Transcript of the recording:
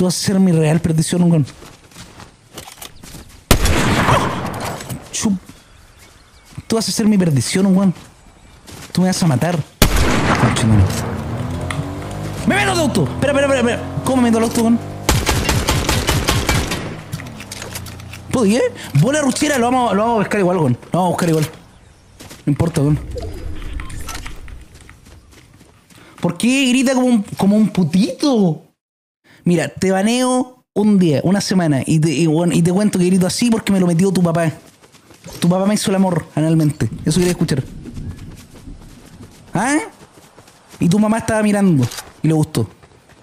Tú vas a ser mi real perdición, weón. Chup. Tú vas a ser mi perdición, weón. Tú me vas a matar. ¡Me meto de auto! Espera, espera, espera, espera. ¿Cómo me meto al auto, weón? ¿Podía? Bola ruchera, lo vamos, lo vamos a buscar igual, weón. Lo vamos a buscar igual. No importa, weón. ¿Por qué grita como un, como un putito? Mira, te baneo un día, una semana, y te, y, y te cuento que grito así porque me lo metió tu papá. Tu papá me hizo el amor analmente. Eso quería escuchar. ¿Ah? Y tu mamá estaba mirando y le gustó.